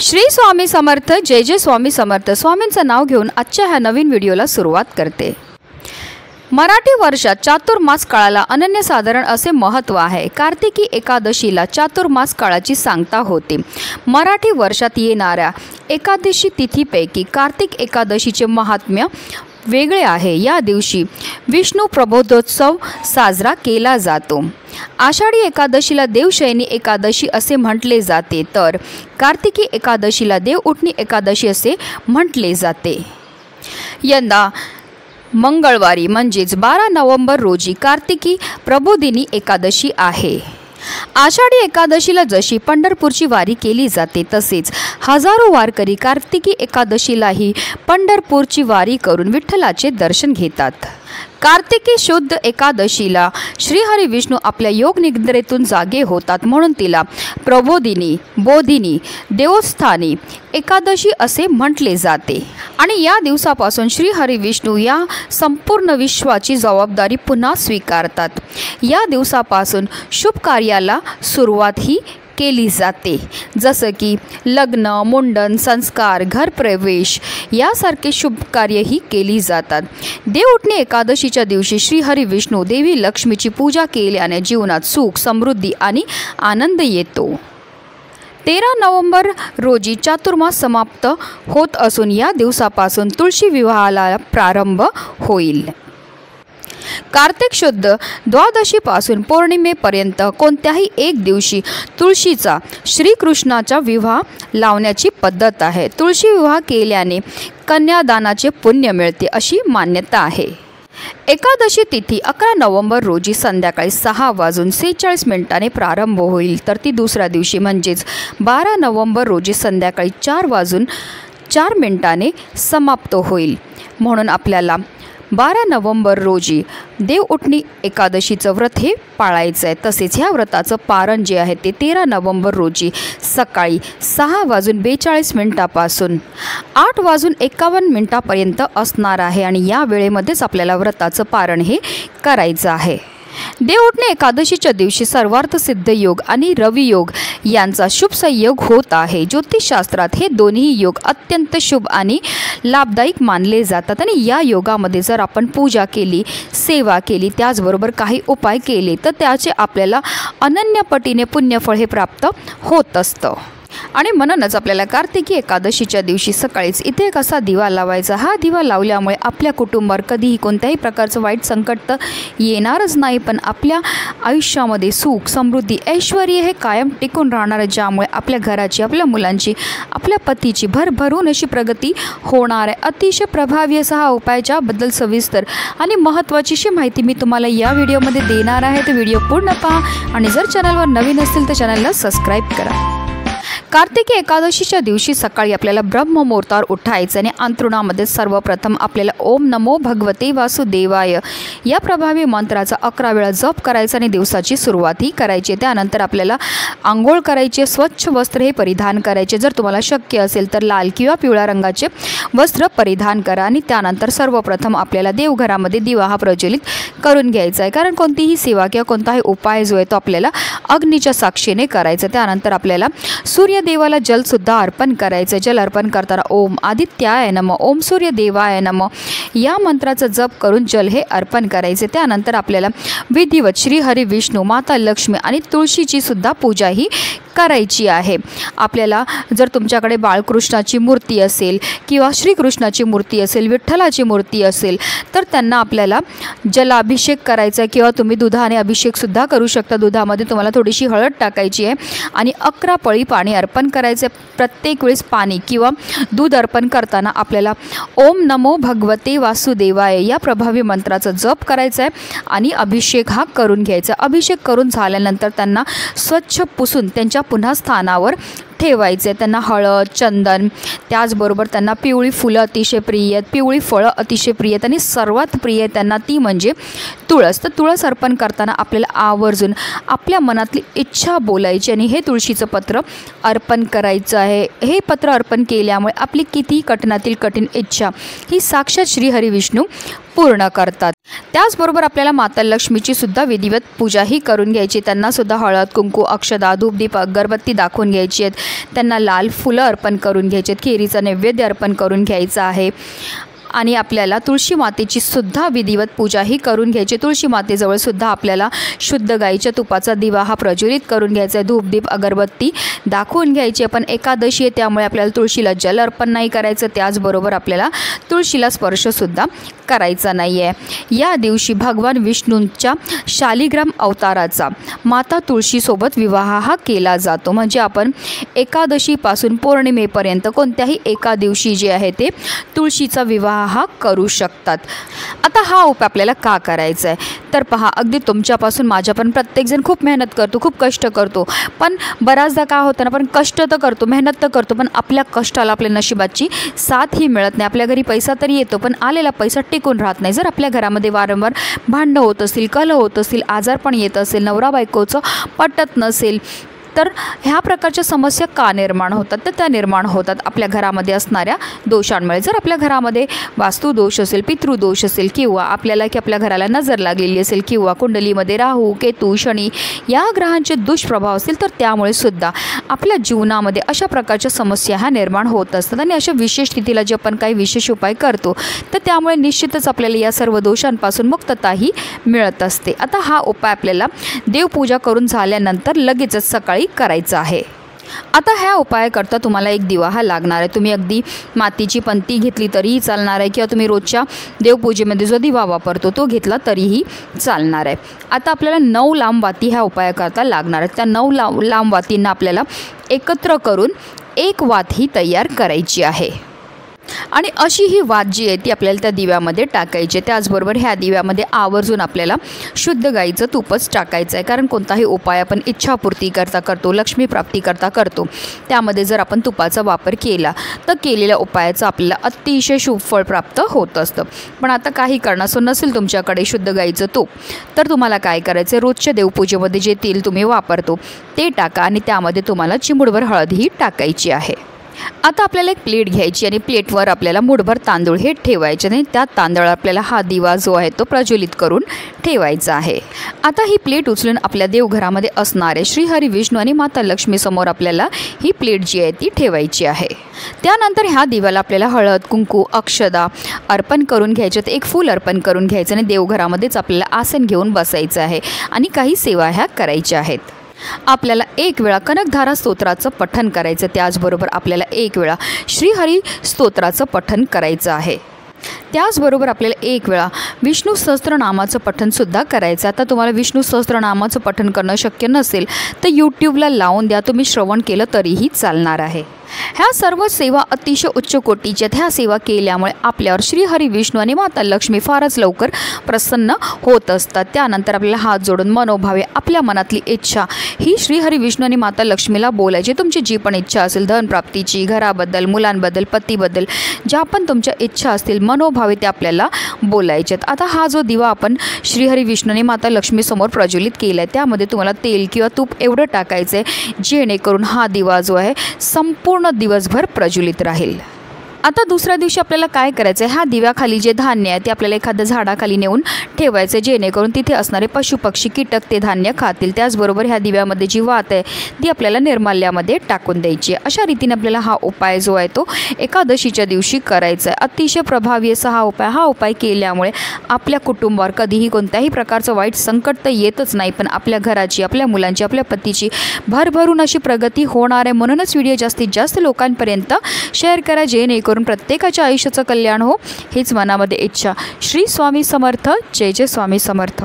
श्री स्वामी समर्थ जय जय स्वामी समर्थ. स्वामींचं नाव घेऊन आजच्या ह्या नवीन व्हिडिओला सुरुवात करते. मराठी वर्षात चातुर्मास काळाला अनन्यसाधारण असे महत्त्व आहे. कार्तिकी एकादशीला चातुर्मास काळाची सांगता होते. मराठी वर्षात येणाऱ्या एकादशी तिथीपैकी कार्तिक एकादशीचे महात्म्य वेगळे आहे. या दिवशी विष्णू प्रबोधोत्सव साजरा केला जातो. आषाढी एकादशीला देवशयनी एकादशी असे म्हटले जाते. तर कार्तिकी एकादशीला देव उठणी एकादशी असे म्हटले जाते. यंदा मंगळवारी म्हणजेच बारा नोव्हेंबर रोजी कार्तिकी प्रबोधिनी एकादशी आहे. आषाढी एकादशीला जशी पंढरपूरची वारी केली जाते तसेच हजारो वारकरी कार्तिकी एकादशीलाही पंढरपूरची वारी करून विठ्ठलाचे दर्शन घेतात. कार्तिकी शुद्ध एकादशीला. श्रीहरी विष्णू आपल्या योग निद्रेतून जागे होतात म्हणून तिला प्रबोधिनी बोधिनी देवस्थानी एकादशी असे म्हटले जाते. आणि या दिवसापासून श्रीहरी विष्णू या संपूर्ण विश्वाची जबाबदारी पुन्हा स्वीकारतात. या दिवसापासून शुभ कार्याला सुरुवात ही केली जाते. जसं की लग्न मुंडन संस्कार घरप्रवेश यासारखे शुभ कार्यही केली जातात. देवउठणे एकादशीच्या दिवशी श्रीहरी विष्णू देवी लक्ष्मीची पूजा केल्याने जीवनात सुख समृद्धी आणि आनंद येतो. तेरा नोव्हेंबर रोजी चातुर्मास समाप्त होत असून या दिवसापासून तुळशी विवाहाला प्रारंभ होईल. कार्तिक शुद्ध द्वादशीपासून पौर्णिमेपर्यंत कोणत्याही एक दिवशी तुळशीचा श्रीकृष्णाचा विवाह लावण्याची पद्धत आहे. तुळशी विवाह केल्याने कन्यादानाचे पुण्य मिळते अशी मान्यता आहे. एकादशी तिथी अकरा नोव्हेंबर रोजी संध्याकाळी सहा वाजून सेहेचाळीस मिनिटांनी प्रारंभ होईल. तर ती दुसऱ्या दिवशी म्हणजेच बारा नोव्हेंबर रोजी संध्याकाळी चार वाजून चार मिनिटाने समाप्त होईल. म्हणून आपल्याला बारा नोव्हेंबर रोजी देवउठणी एकादशीचं व्रत हे पाळायचं आहे तसेच ह्या व्रताचं पारण जे आहे ते तेरा नोव्हेंबर रोजी सकाळी सहा वाजून बेचाळीस मिनिटापासून आठ वाजून एकावन्न मिनिटापर्यंत असणार आहे आणि या वेळेमध्येच आपल्याला व्रताचं पारण हे करायचं आहे. देवउठणे एकादशीच्या दिवशी सर्वार्थ सिद्ध योग आणि रवियोग यांचा शुभ संयोग होत आहे. ज्योतिषशास्त्रात हे दोन्ही योग अत्यंत शुभ आणि लाभदायक मानले जातात आणि या योगामध्ये जर आपण पूजा केली सेवा केली त्याचबरोबर काही उपाय केले तर त्याचे आपल्याला अनन्यपटीने पुण्यफळ हे प्राप्त होत असतं. आणि म्हणूनच आपल्याला कार्तिकी एकादशीच्या दिवशी सकाळीच इथे एक असा दिवा लावायचा. हा दिवा लावल्यामुळे आपल्या कुटुंबावर कधीही कोणत्याही प्रकारचं वाईट संकट तर येणारच नाही पण आपल्या आयुष्यामध्ये सुख समृद्धी ऐश्वर हे कायम टिकून राहणार आहे ज्यामुळे आपल्या घराची आपल्या मुलांची आपल्या पतीची भरभरून अशी प्रगती होणार आहे. अतिशय प्रभावी असा हा उपाय ज्याबद्दल सविस्तर आणि महत्त्वाचीशी माहिती मी तुम्हाला या व्हिडिओमध्ये देणार आहे. तर व्हिडिओ पूर्ण पहा आणि जर चॅनलवर नवीन असतील तर चॅनलला सबस्क्राईब करा. कार्तिकी एकादशीच्या दिवशी सकाळी आपल्याला ब्रह्ममुहूर्तावर उठायचं आणि अंतरुणामध्ये सर्वप्रथम आपल्याला ओम नमो भगवते वासुदेवाय. या प्रभावी मंत्राचा अकरा वेळा जप करायचा आणि दिवसाची सुरुवातही करायची. त्यानंतर आपल्याला आंघोळ करायचे स्वच्छ वस्त्र हे परिधान करायचे. जर तुम्हाला शक्य असेल तर लाल किंवा पिवळ्या रंगाचे वस्त्र परिधान करा आणि त्यानंतर सर्वप्रथम आपल्याला देवघरामध्ये दिवा हा प्रज्वलित करून घ्यायचा आहे. कारण कोणतीही सेवा किंवा कोणताही उपाय जो आहे तो आपल्याला अग्नीच्या साक्षीने करायचा त्यानंतर आपल्याला सूर्य सूर्यदेवाला जलसुद्धा अर्पण करायचं जल अर्पण करताना ओम आदित्याय नम ओम सूर्य देवाय नम. या मंत्राचा जप करून जल हे अर्पण करायचे. त्यानंतर आपल्याला विधिवत श्री हरी विष्णू माता लक्ष्मी आणि तुळशीची सुद्धा पूजा ही करायची आहे. आपल्याला जर तुमच्याकडे बाळकृष्णाची मूर्ती असेल किंवा श्रीकृष्णाची मूर्ती असेल विठ्ठलाची मूर्ती असेल तर त्यांना आपल्याला जलाभिषेक करायचा आहे किंवा तुम्ही दुधाने अभिषेकसुद्धा करू शकता. दुधामध्ये तुम्हाला थोडीशी हळद टाकायची आहे आणि अकरा पळी पाणी अर्पण करायचं आहे. प्रत्येक वेळेस पाणी किंवा दूध अर्पण करताना आपल्याला ओम नमो भगवते वासुदेवाय या प्रभावी मंत्राचा जप करायचा आहे आणि अभिषेक हा करून घ्यायचा अभिषेक करून झाल्यानंतर त्यांना स्वच्छ पुसून त्यांच्या पुन्हा स्थानावर ठेवायचे. त्यांना हळद चंदन त्याचबरोबर त्यांना पिवळी फुलं अतिशय प्रिय आहेत. पिवळी फळं अतिशय प्रिय आहेत आणि सर्वात प्रिय आहे त्यांना ती म्हणजे तुळस. तर तुळस अर्पण करताना आपल्याला आवर्जून आपल्या मनातली इच्छा बोलायची आणि हे तुळशीचं पत्र अर्पण करायचं आहे. हे पत्र अर्पण केल्यामुळे आपली कितीही कठीणातील कठीण इच्छा ही साक्षात श्रीहरी विष्णू पूर्ण करतात. त्याचबरोबर आपल्याला माता लक्ष्मीची सुद्धा विधिवत पूजाही करून घ्यायची. त्यांना सुद्धा हळद कुंकू अक्षदा धूपदीप अगरबत्ती दाखवून घ्यायची आहेत. त्यांना लाल फुलं अर्पण करून घ्यायची आहेत. खिरीचं नैवेद्य अर्पण करून घ्यायचं आहे. आणि आपल्याला तुळशी मातेची सुद्धा विधिवत पूजाही करून घ्यायची. तुळशी मातेजवळ सुद्धा आपल्याला शुद्ध गाईच्या तुपाचा दिवा हा प्रज्वलित करून घ्यायचा आहे. धूपदीप अगरबत्ती दाखवून घ्यायची पण एकादशी आहे त्यामुळे आपल्याला तुळशीला जल अर्पण नाही करायचं. त्याचबरोबर आपल्याला तुळशीला स्पर्शसुद्धा करायचा नाही आहे. या दिवशी भगवान विष्णूंच्या शालिग्राम अवताराचा माता तुळशीसोबत विवाह हा केला जातो. म्हणजे आपण एकादशीपासून पौर्णिमेपर्यंत कोणत्याही एका दिवशी जे आहे ते तुळशीचा विवाह हा करू शकतात. आता हा उपाय आपल्याला का करायचा आहे तर पहा अगदी तुमच्यापासून माझ्यापर्यंत प्रत्येकजण खूप मेहनत करतो खूप कष्ट करतो. पण बऱ्याचदा काय होतं ना पण कष्ट तर करतो मेहनत तर करतो पण आपल्या कष्टाला आपल्या नशिबाची साथ ही मिळत नाही. आपल्या घरी पैसा तरी येतो पण आलेला पैसा टिकून राहत नाही. जर आपल्या घरामध्ये वारंवार भांडणं होत असतील कल होत असतील आजार पण येत असेल नवरा बायकोचं पटत नसेल तर ह्या प्रकारच्या समस्या का निर्माण होतात? तर त्या निर्माण होतात आपल्या घरामध्ये असणाऱ्या दोषांमुळे. जर आपल्या घरामध्ये वास्तुदोष असेल पितृदोष असेल किंवा आपल्याला की आपल्या घराला नजर लागलेली असेल किंवा कुंडलीमध्ये राहू केतू शनी या ग्रहांचे दुष्प्रभाव असतील तर त्यामुळे सुद्धा आपल्या जीवनामध्ये अशा प्रकारच्या समस्या ह्या निर्माण होत असतात. आणि अशा विशेष स्थितीला जे आपण काही विशेष उपाय करतो तर त्यामुळे निश्चितच आपल्याला या सर्व दोषांपासून मुक्तताही मिळत असते. आता हा उपाय आपल्याला देवपूजा करून झाल्यानंतर लगेचच सकाळी करायचं आहे. आता ह्या उपायाकरता तुम्हाला एक दिवा हा लागणार आहे. तुम्ही अगदी मातीची पंती घेतली तरीही चालणार आहे किंवा तुम्ही रोजच्या देवपूजेमध्ये जो दिवा वापरतो तो घेतला तरीही चालणार आहे. आता आपल्याला नऊ लांब वाती ह्या उपायाकरता लागणार आहेत. त्या नऊ लांब लांब वातींना आपल्याला एकत्र करून एक वात ही तयार करायची आहे. आणि अशी ही वात जी आहे ती आपल्याला त्या दिव्यामध्ये टाकायची आहे. त्याचबरोबर ह्या दिव्यामध्ये आवर्जून आपल्याला शुद्ध गाईचं तूपच टाकायचं आहे. कारण कोणताही उपाय आपण इच्छापूर्ती करता करतो लक्ष्मीप्राप्ती करता करतो त्यामध्ये जर आपण तुपाचा वापर केला तर केलेल्या उपायाचं आपल्याला अतिशय शुभफळ प्राप्त होत असतं. पण आता काही कारणासो नसेल तुमच्याकडे शुद्ध गाईचं तूप तर तुम्हाला काय करायचं आहे? रोजच्या देवपूजेमध्ये जे तेल तुम्ही वापरतो ते टाका आणि त्यामध्ये तुम्हाला चिमुडभर हळदही टाकायची आहे. आता आपल्याला एक प्लेट घ्यायची आणि प्लेटवर आपल्याला मुठभर तांदूळ हे ठेवायचे आणि त्या तांदळात आपल्याला हा दिवा जो आहे तो प्रज्वलित करून ठेवायचा आहे. आता ही प्लेट उचलून आपल्या देवघरामध्ये असणारे श्रीहरी विष्णू आणि माता लक्ष्मीसमोर आपल्याला ही प्लेट जी आहे ती ठेवायची आहे. त्यानंतर ह्या दिव्याला आपल्याला हळद कुंकू अक्षदा अर्पण करून घ्यायचे एक फूल अर्पण करून घ्यायचं आणि देवघरामध्येच आपल्याला आसन घेऊन बसायचं आहे आणि काही सेवा ह्या करायच्या आहेत. आपल्याला एक वेळा कनकधारा स्तोत्राचं पठण करायचं त्याचबरोबर आपल्याला एक वेळा श्रीहरी स्तोत्राचं पठण करायचं आहे. त्याचबरोबर आपल्याला एक वेळा विष्णू सहस्त्रनामाचं पठणसुद्धा करायचं आता तुम्हाला विष्णू सहस्त्रनामाचं पठण करणं शक्य नसेल तर यूट्यूबला लावून द्या. तुम्ही श्रवण केलं तरीही चालणार आहे. ह्या सर्व सेवा अतिशय उच्च कोटीच्या ह्या सेवा केल्यामुळे आपल्यावर श्रीहरी विष्णू आणि माता लक्ष्मी फारच लवकर प्रसन्न होत असतात. त्यानंतर आपल्याला हात जोडून मनोभावे आपल्या मनातली इच्छा ही श्रीहरी विष्णू आणि माता लक्ष्मीला बोलायची. तुमची जी पण इच्छा असेल धनप्राप्तीची घराबद्दल मुलांबद्दल पतीबद्दल ज्या पण तुमच्या इच्छा असतील मनोभाव ते आपल्याला बोलायच्यात आता हा जो दिवा आपण श्रीहरी विष्णूने माता लक्ष्मीसमोर प्रज्वलित केला आहे त्यामध्ये तुम्हाला तेल किंवा तूप एवढं टाकायचं आहे जेणेकरून हा दिवा जो आहे संपूर्ण दिवसभर प्रज्वलित राहील. आता दुसऱ्या दिवशी आपल्याला काय करायचं आहे ह्या दिव्याखाली जे धान्य आहे ते आपल्याला एखाद्या झाडाखाली नेऊन ठेवायचं जेणेकरून तिथे असणारे पशुपक्षी कीटक ते धान्य खातील. त्याचबरोबर ह्या दिव्यामध्ये जी वात आहे ती आपल्याला निर्माल्यामध्ये टाकून द्यायची आहे. अशा रीतीने आपल्याला हा उपाय जो आहे तो एकादशीच्या दिवशी करायचा आहे अतिशय प्रभावी असा हा उपाय हा उपाय केल्यामुळे आपल्या कुटुंबावर कधीही कोणत्याही प्रकारचं वाईट संकट तर येतच नाही पण आपल्या घराची आपल्या मुलांची आपल्या पतीची भरभरून अशी प्रगती होणार आहे. म्हणूनच व्हिडिओ जास्तीत जास्त लोकांपर्यंत शेअर करा जेणेकरून करून प्रत्येकाच्या आयुष्याचं कल्याण हो हीच मनामध्ये इच्छा. श्री स्वामी समर्थ जय जय स्वामी समर्थ.